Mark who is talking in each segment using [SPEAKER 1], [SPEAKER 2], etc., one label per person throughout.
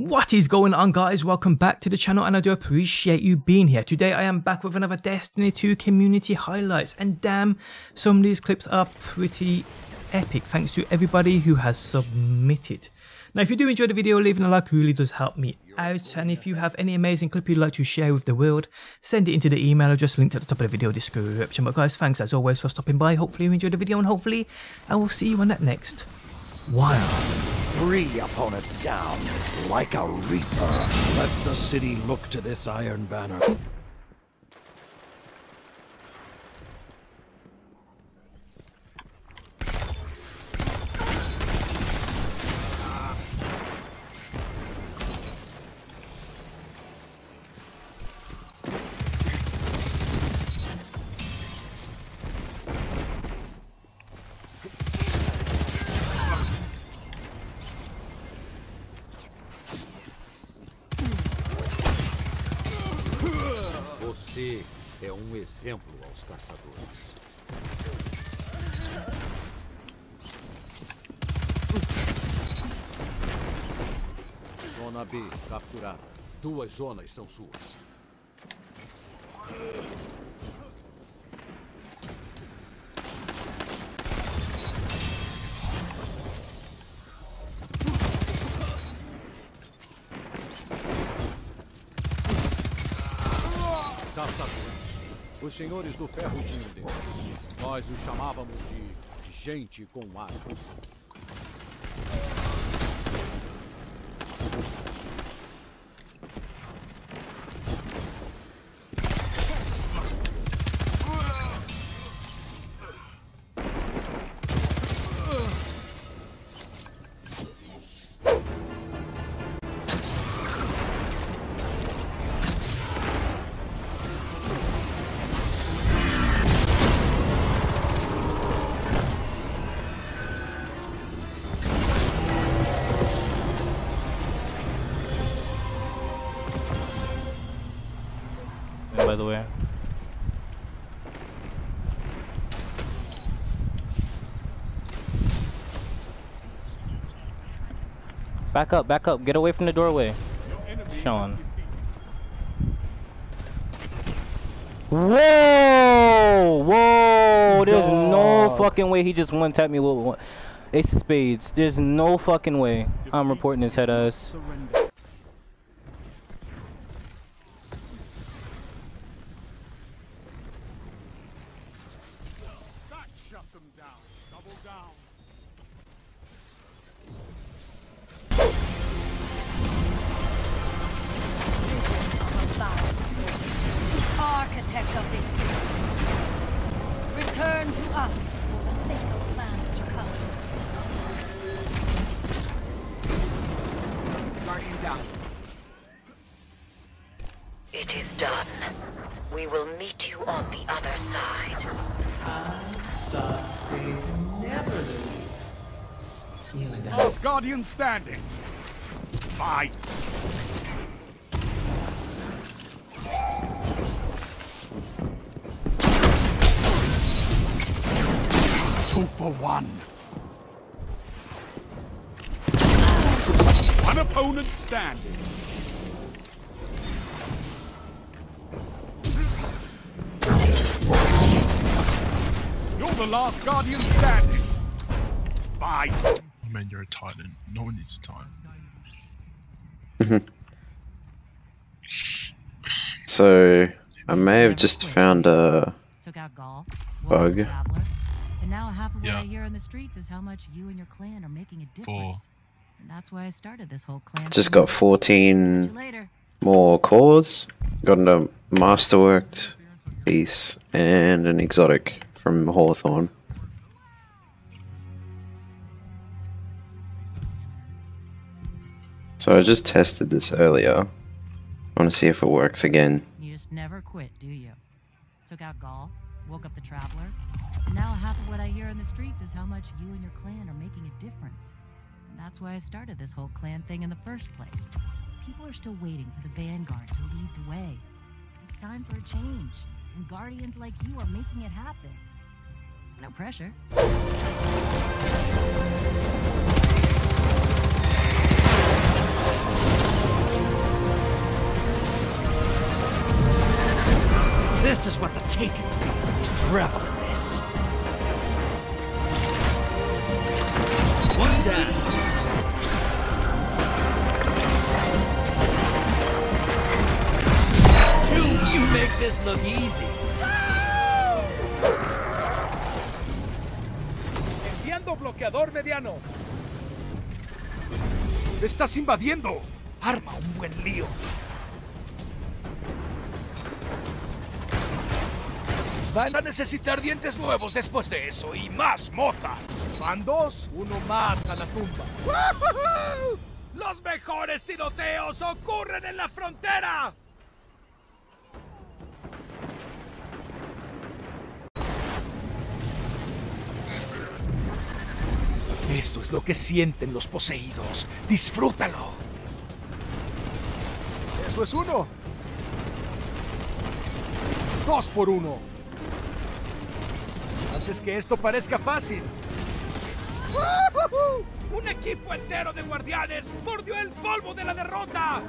[SPEAKER 1] What is going on guys? Welcome back to the channel and I do appreciate you being here. Today I am back with another Destiny 2 community highlights and damn, some of these clips are pretty epic thanks to everybody who has submitted. Now if you do enjoy the video, leaving a like really does help me out and if you have any amazing clip you'd like to share with the world, send it into the email address linked at the top of the video description. But guys, thanks as always for stopping by. Hopefully you enjoyed the video and hopefully I will see you on that next while.
[SPEAKER 2] Three opponents down, like a reaper. Let the city look to this iron banner.
[SPEAKER 3] É um exemplo aos caçadores. Zona B capturada. Duas zonas são suas. Os senhores do ferro tinham deles. Nós os chamávamos de gente com arma.
[SPEAKER 4] Back up, back up. Get away from the doorway. Sean. Whoa! Whoa! There's no fucking way he just one tapped me with one. Ace of spades. There's no fucking way. I'm reporting this head ass.
[SPEAKER 3] Shut them down. Double down.
[SPEAKER 5] We will meet you on the other side.
[SPEAKER 3] Last Guardian standing. Fight.
[SPEAKER 2] Two for one.
[SPEAKER 3] One opponent standing. The last Guardian standing. Fight.
[SPEAKER 6] I mean, you're a titan. No one needs a titan.
[SPEAKER 7] So, I may have just found a
[SPEAKER 8] Took out Ghaul,
[SPEAKER 7] Bug.
[SPEAKER 8] Traveler, and now half of what
[SPEAKER 6] Yeah.
[SPEAKER 8] I hear in the streets is how much you and your clan are making a difference.
[SPEAKER 6] Four.
[SPEAKER 8] And that's why I started this whole clan.
[SPEAKER 7] just got 14 more cores. Got a masterworked piece and an exotic from Hawthorne. So I just tested this earlier. I want to see if it works again.
[SPEAKER 8] You just never quit, do you? Took out Ghaul, woke up the Traveler, now half of what I hear in the streets is how much you and your clan are making a difference. And that's why I started this whole clan thing in the first place. People are still waiting for the Vanguard to lead the way. It's time for a change, and Guardians like you are making it happen. No pressure.
[SPEAKER 2] This is what the Taken feel. Revel in this. One down. Two, you make this look easy.
[SPEAKER 3] Bloqueador mediano. ¡Me estás invadiendo! Arma un buen lío. Van a necesitar dientes nuevos después de eso y más mota. Van dos, uno más a la tumba. ¡Los mejores tiroteos ocurren en la frontera! Esto es lo que sienten los poseídos. Disfrútalo. Eso es uno. Dos por uno. Haces que esto parezca fácil. ¡Un equipo entero de guardianes mordió el polvo de la derrota!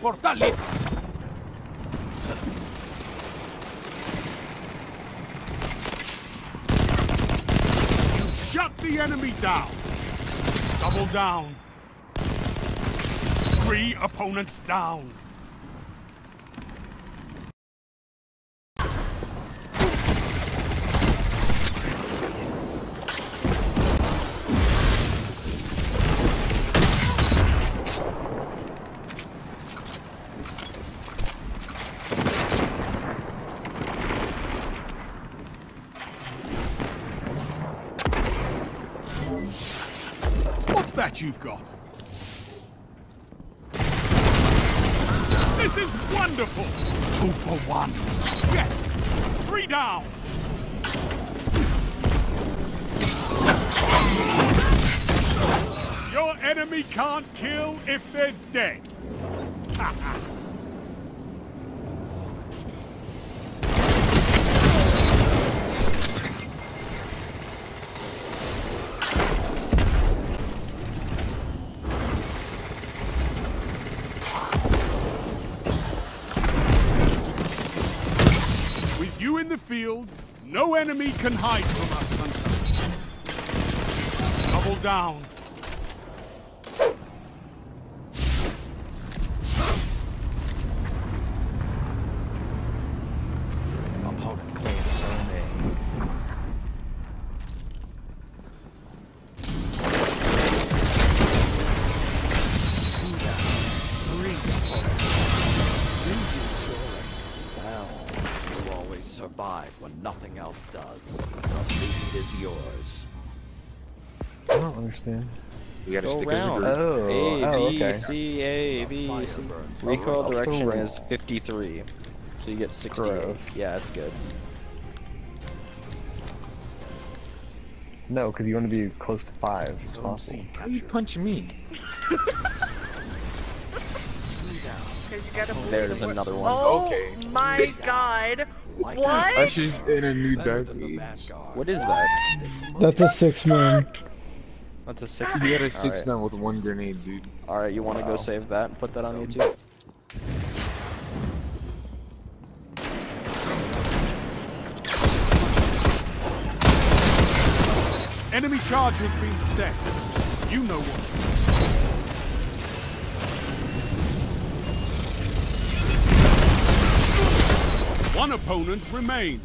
[SPEAKER 3] Portal libre.
[SPEAKER 9] The enemy down. Double down. Three opponents down. What's that you've got? This is wonderful! Two for one. Yes! Three down! Your enemy can't kill if they're dead. in the field, no enemy can hide from us, Hunter. Double down.
[SPEAKER 2] Opponent else does. The lead is yours.
[SPEAKER 10] I don't understand.
[SPEAKER 11] We gotta
[SPEAKER 10] Go
[SPEAKER 11] stick as a group.
[SPEAKER 10] Oh,
[SPEAKER 11] A,
[SPEAKER 10] oh,
[SPEAKER 11] B,
[SPEAKER 10] okay.
[SPEAKER 11] C, A, B,
[SPEAKER 2] Fire
[SPEAKER 11] C.
[SPEAKER 2] burns.
[SPEAKER 11] Recoil
[SPEAKER 10] Let's
[SPEAKER 11] direction is 53. So you get 68.
[SPEAKER 10] Gross.
[SPEAKER 11] Yeah, it's good.
[SPEAKER 10] No, because you want to be close to five as
[SPEAKER 2] Zone
[SPEAKER 10] possible.
[SPEAKER 2] C
[SPEAKER 11] Why are you
[SPEAKER 2] captured.
[SPEAKER 11] punching me?
[SPEAKER 2] Two down.
[SPEAKER 11] Oh, There's another one.
[SPEAKER 12] Oh
[SPEAKER 13] Okay.
[SPEAKER 12] my god.
[SPEAKER 2] Like
[SPEAKER 12] What?
[SPEAKER 13] Uh, she's in a new
[SPEAKER 2] Better
[SPEAKER 13] dark age.
[SPEAKER 11] What is that?
[SPEAKER 14] That's a six man.
[SPEAKER 11] That's a six.
[SPEAKER 13] He had a six
[SPEAKER 11] Alright.
[SPEAKER 13] man with one grenade, dude.
[SPEAKER 11] Alright, you want to
[SPEAKER 13] Wow.
[SPEAKER 11] go save that and put that on YouTube?
[SPEAKER 9] Enemy charge has been set. You know what. One opponent remains.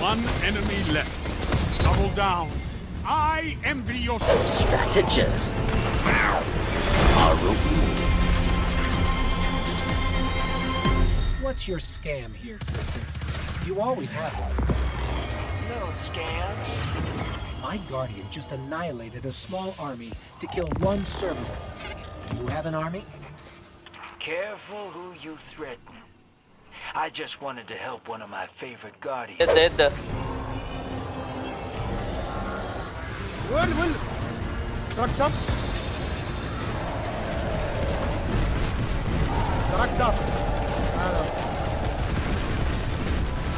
[SPEAKER 9] One enemy left. Double down. I envy your
[SPEAKER 5] Strategist.
[SPEAKER 15] What's your scam here, Griffin? You always have one.
[SPEAKER 5] No scam.
[SPEAKER 15] My Guardian just annihilated a small army to kill one servant. You have an army?
[SPEAKER 16] Careful who you threaten. I just wanted to help one of my favorite guardians.
[SPEAKER 4] Dead.
[SPEAKER 3] Will, will. Trucked up. Trucked up.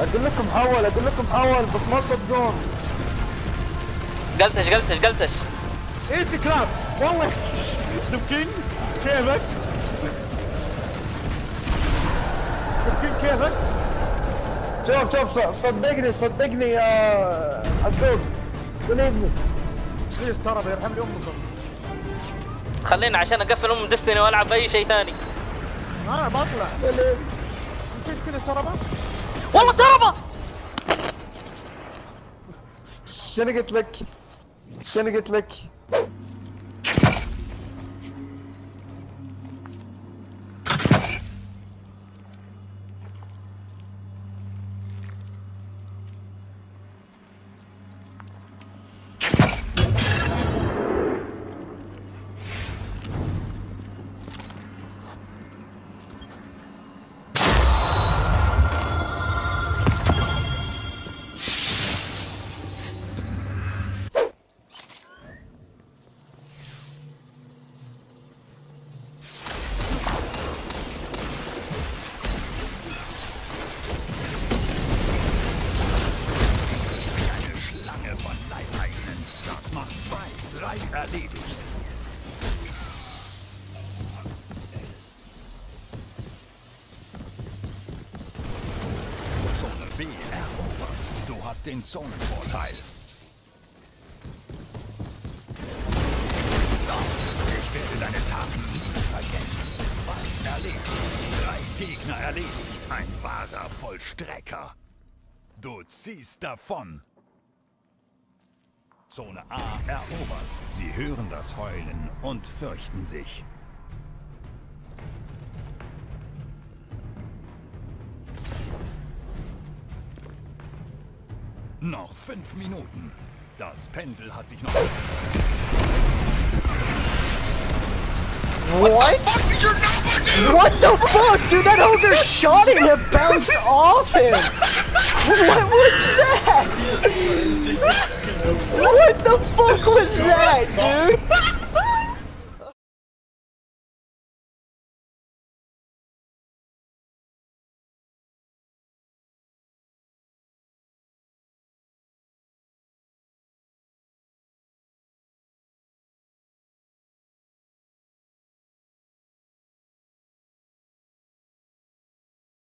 [SPEAKER 4] اقول لكم حول اقول لكم حول بس ما تصدقون
[SPEAKER 17] قلتش قلتش قلتش
[SPEAKER 10] ايزي كلاب والله دبكين كيفك كيفك؟ شوف شوف صدقني صدقني يا عزوز. بليفني بليز ترى بيرحم لي امكم
[SPEAKER 17] خلينا عشان أقفل أم ديستني وألعب بأي شيء ثاني.
[SPEAKER 10] أنا بطلع. يمكن كذا تربه
[SPEAKER 17] والله تربه
[SPEAKER 10] شنو قلت لك؟ شنو قلت لك؟
[SPEAKER 12] Den Zonenvorteil. Ich werde deine Taten nie vergessen. Zwei erledigt. Drei Gegner erledigt. Ein wahrer Vollstrecker. Du ziehst davon. Zone A erobert. Sie hören das Heulen und fürchten sich. Noch fünf Minuten. Das Pendel hat sich noch...
[SPEAKER 10] What? What the fuck? Dude, that ogre shot him and bounced off him! What was that? What the fuck was that, dude?